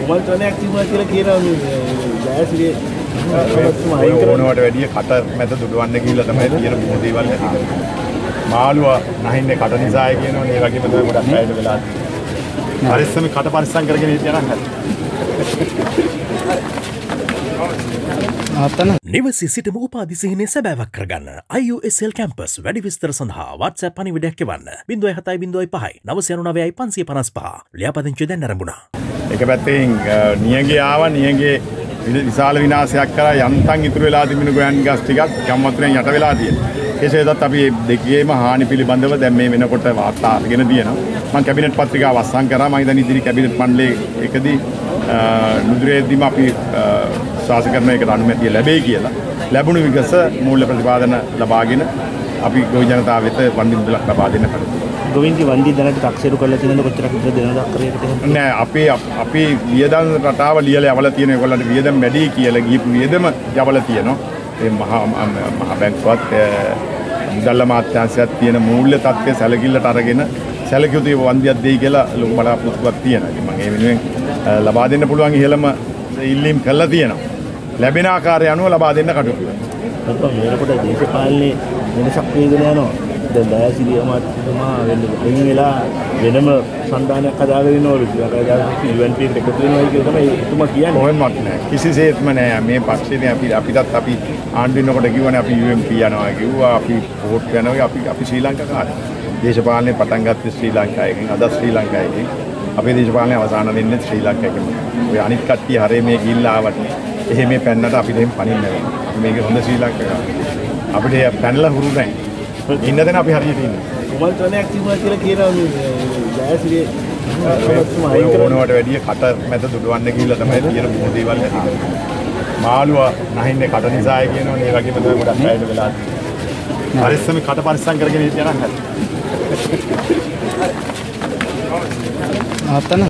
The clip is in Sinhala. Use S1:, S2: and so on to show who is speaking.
S1: කුමන්ත්‍රණයක් තිබුණා කියලා කියනවා මේ කරනවා.
S2: ඕනවට වැඩිය කට මැද දුඩවන්න ගිහිල්ලා තමයි තියෙන බොහෝ දේවල්. මාළුවා නැහින්නේ කට නිසායි කියනවනේ ඒ වගේම තමයි ගොඩක් අයට වෙලා තියෙන්නේ. පරිස්සම කට පරිස්සම් කරගෙන හිටියනම් හරි.
S3: නිවසි සිටම උපාදිසිහිනේ සැබෑවක් කරගන්න IUSL කැම්පස් වැඩි විස්තර සඳහා වත්සෑ පනිවිඩයක් එවන්න බිඳුවයි හතයි බිඳුවයි පහයි නවසයනු නවයයි පන්සිය පනස් පහ ලියාපදිංචි දැන් නැරඹුණා
S2: එක පැත්තෙන් අ, නියගේ ආව නියගේ විල- විශාල විනාශයක් කරා යන්තම් ඉතුරු වෙලා තිබෙන ගොයන් ගස් ටිකක් ගම්වතුරෙන් යට වෙලා තියෙනවා. කෙසේදත් අපි මේ දෙකේම හානි පිළිබඳව දැන් මේ වෙනකොට වාර්තා අරගෙන තියෙනවා. මම කැබිනට් පත්‍රිකාව අත්සන් කරා මම හිතන්නේ ඉදිරි කැබිනට් මණ්ඩලයේ එකදී අ, නුදුරේදීම අපි අ, ශාස කරන එකට අනුමැතිය ලැබෙයි කියලා. ලැබුණු විගස මූල්‍ය ප්‍රතිපාදන ලබාගෙන අපි ගොවි ජනතාව වෙත වන්දි මුදලක් ලබා දෙන්න කටයුතු
S1: ගොවින්දි වන්දි දැනට තක්සේරු කරලා තියෙනද කොච්චරක් විතර දෙනවද අක්කරයකට?
S2: නෑ අපේ අපි වියදම් රටාව ලියලා යවලා තියෙන ඒගොල්ලන්ට වියදම් වැඩි කියලා ගිහපු වියදම යවලා තියෙනවා. ඒ මහා මහා බැංකුවත් මුදල් අමාත්‍යාංශයත් තියෙන මූල්‍ය තත්ත්වය සැලකිල්ලට අරගෙන සැලකිය යුතු වන්දියක් දෙයි කියලා ලොකු බලාපොරොත්තුවක් තියෙනවා. ඉතින් මම ඒ වෙනුවෙන් ලබා දෙන්න පුළුවන් ඉහළම ඉල්ලීම් කළා තියෙනවා. ලැබෙන ආකාරය අනුව ලබා දෙන්න කටයුතු කරනවා.
S1: නැත්නම් මේකට දේශපාලනේ වෙනසක් වේගෙන යනවා. දැන් දයාසිරිය අමාත්‍යතුමා වෙන්න වෙන වෙලා වෙනම සන්දානයක් හදාගෙන ඉන්නවලු. ඒක UNP එකට එකතු වෙනවා කියලා තමයි එතුමා කියන්නේ.
S2: කොහෙන්වත් නෑ කිසිසේත්ම නෑ මේ පක්ෂේ අපි අපිටත් අපි ආණ්ඩු වෙනකොට කිව්වනේ අපි UMP යනවා කිව්වා අපි වෝට් යනවා අපි අපි ශ්‍රී ලංකාකාරයෝ දේශපාලනේ පටන් ගත්තේ ශ්‍රී ලංකාවකින් අද ශ්‍රී ලංකාවකින් අපේ දේශපාලනේ අවසාන වෙන්නේ ශ්‍රී ලංකාවකින් ඔය අනිත් කට්ටිය හරේ මේ ගිහිල්ලා ආවට එහෙම මේ පැන්නට අපිට එහෙම පණින්න බෑ අපි මේක හොඳ ශ්‍රී ලංකාවක් අපිට පැනලා හුරු නැහැ ඉන්න දෙන අපි හරියට ඉන්නවා
S1: කුමන්ත්‍රණයක් තිබුණා කියලා කියනවා මේ කරනවා.
S2: ඕනවට වැඩිය කට මැද දුඩවන්න ගිහිල්ලා තමයි තියෙන බොහෝ දේවල් ඇති කරන්නේ. මාළුවා නැහින්නේ කට නිසායි කියනවනේ ඒ වගේම තමයි ගොඩක් අයට වෙලා තියෙන්නේ. පරිස්සම කට පරිස්සම් කරගෙන හිටියනම් හරි. ったな。